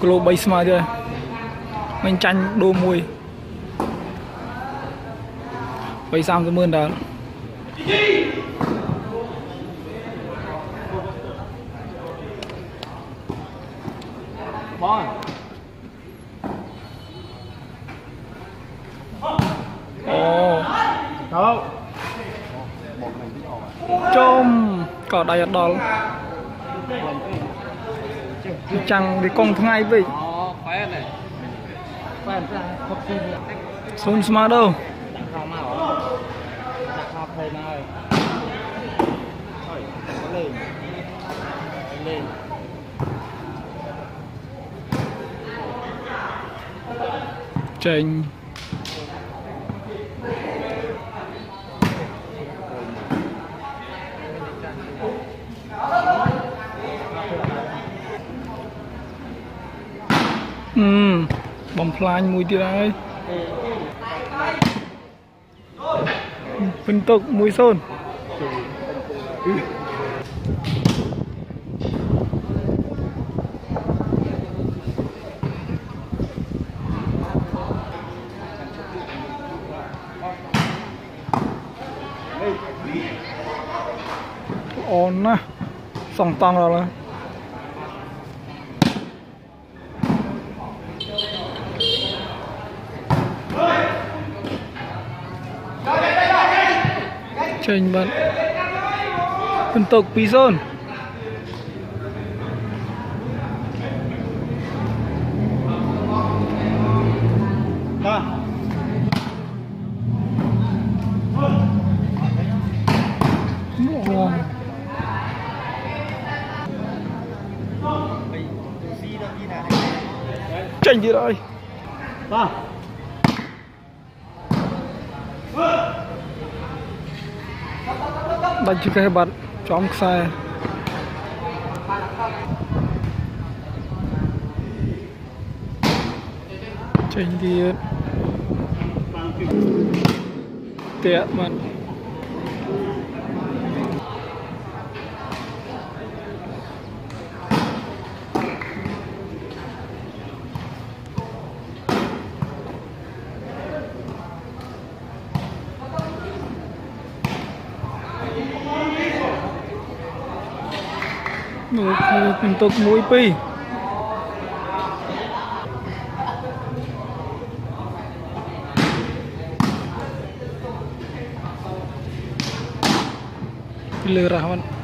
គីឡូ3ស្មើទៀតមិញចាញ់ដូរមួយ3 30ម៉ឺនដ chẳng đi công tháng ngày vậy. Ờ, Xuống mà đâu? Lên. បំផ្លាញមួយទៀតហើយពិនទុក1-0អូនណាសងតង់ដល់ហើយ Trình bạn. Phân tộc Bí Sơn Trình đi rồi Ba ដាច់ជិះបាត់ចំខ្សែចេញទៀតតាក់បាត់ មើលឃើញពិន្ទុក1 2លើរ៉ាហ្នឹង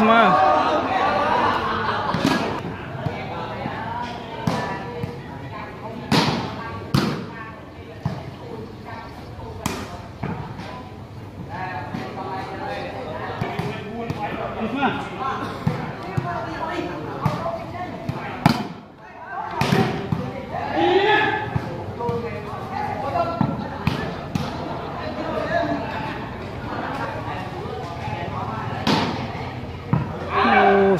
próxima. ន្ទុ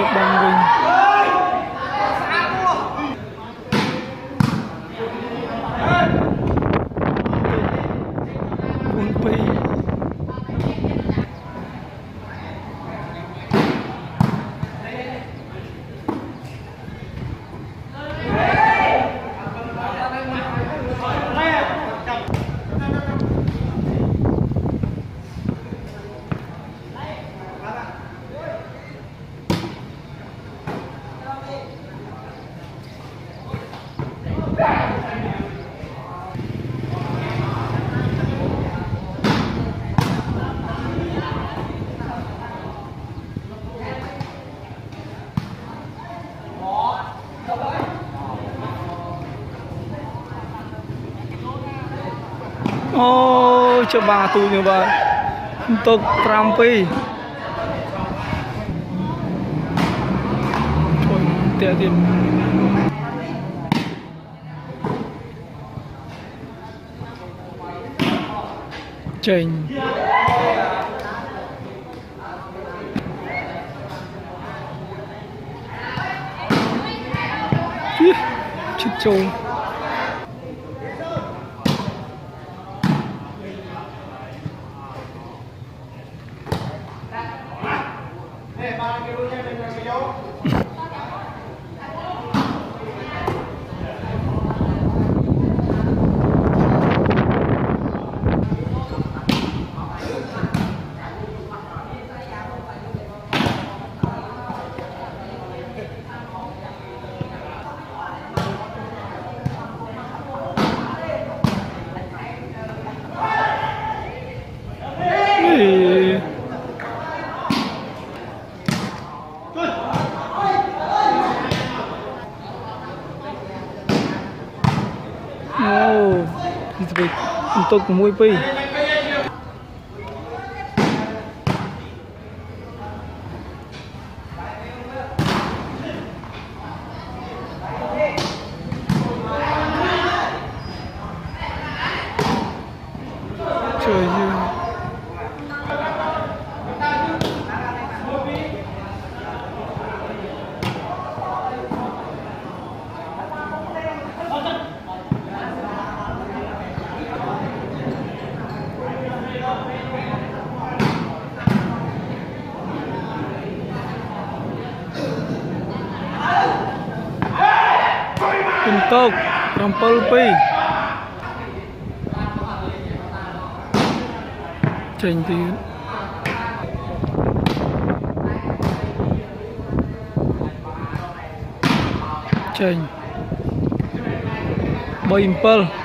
chip down green. ច្បាស់ទូនេះបាទទុក5 2ជួយទៀតទៀតចេញជិះជិះចូល Não, oh, như vậy, tôi cũng mua. Untuk 7 2ចេញទៀតចេញ3 7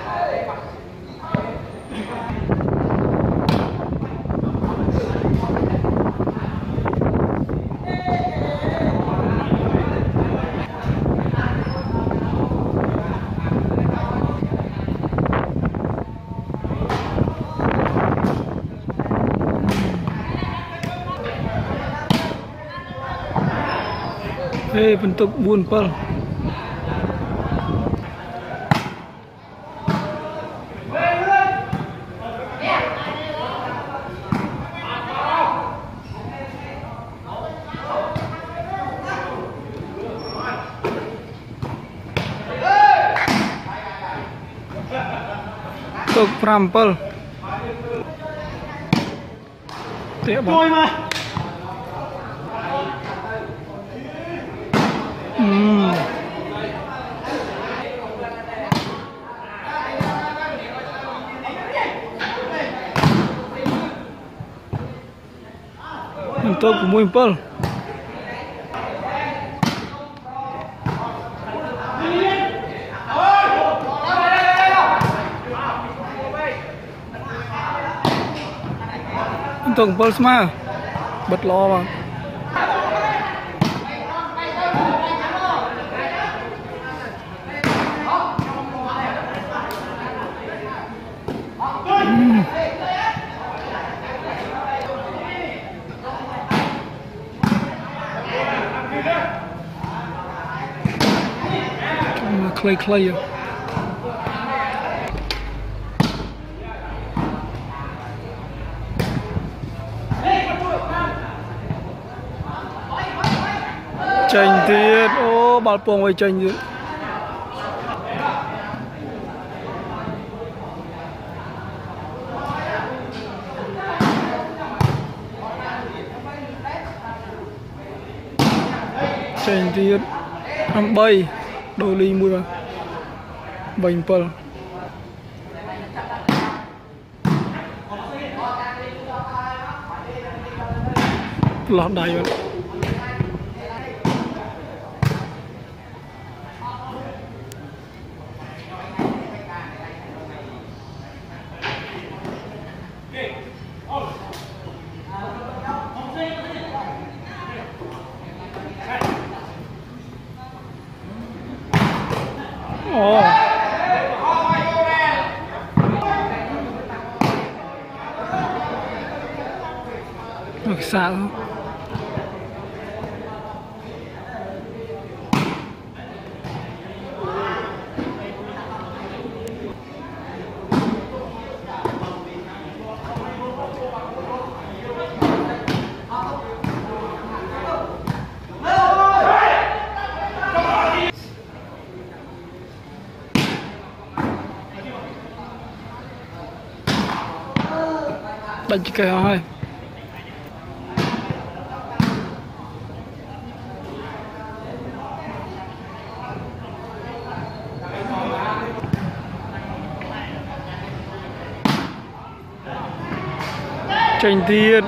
eh bentuk bunpal untuk perampel. tidak boleh mah. ទៅ6 7ទៅ7ស្មើបិទល្អបាទ តអូបាល់ពងឲ្យចេញទៀតចេញទៀត8ដូលីមួយបាទ Baimpol. Loh, dah yun. sợ không Bạch kìa ơi. tranh thiên.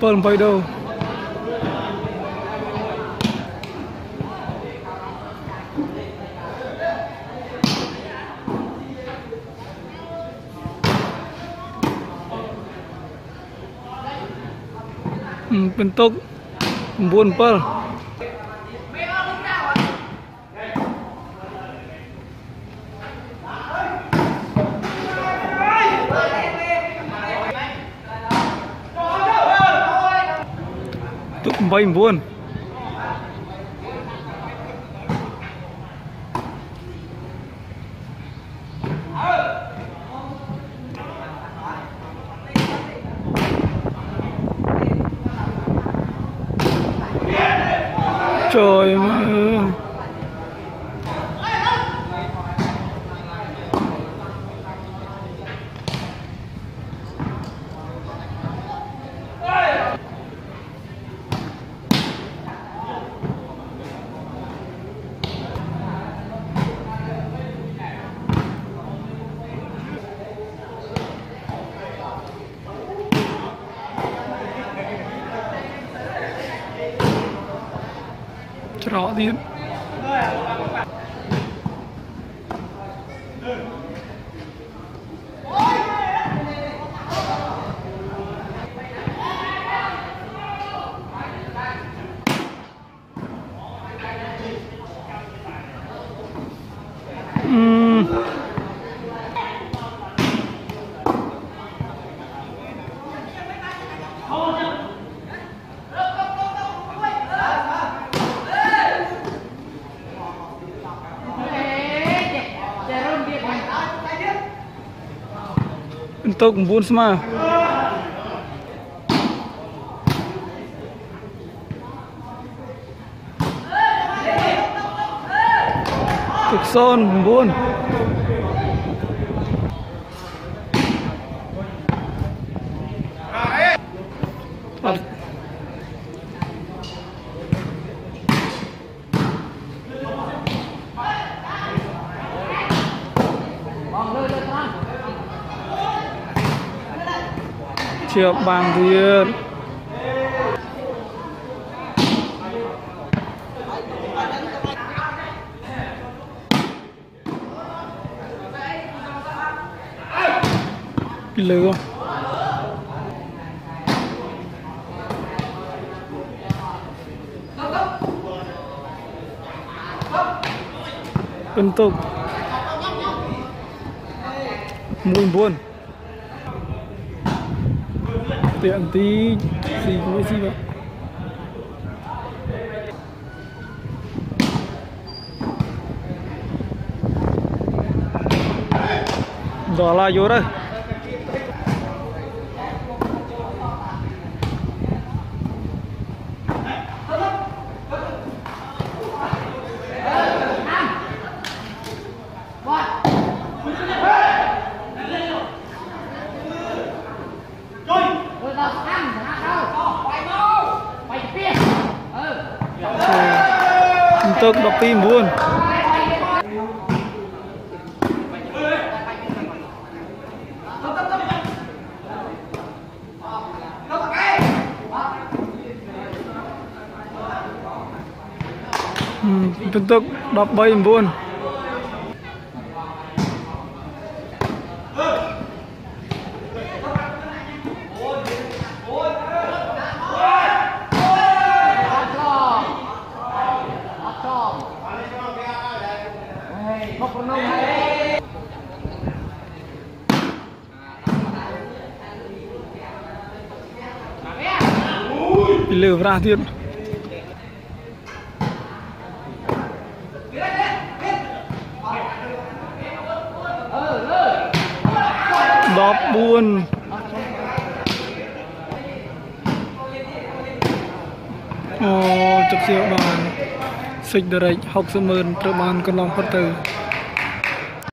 Purple bay đâu? bentuk embun pel Tuk bay embun trời mà nó đi Mm. ទុក9ស្មើទឹក0 9 ជាប់បានទៀត ពីលើហ៎បន្ទុក1 9 tiện tí gì cũng gì vậy. Đó là vô đây. ទើប12 9ពិន្ទុ13 9 ពីលើប្រាស់ទៀតដប់4អូចុកសៀវបានសិចដរិច60ម៉ឺនត្រូវបានកន្លងផុតទៅ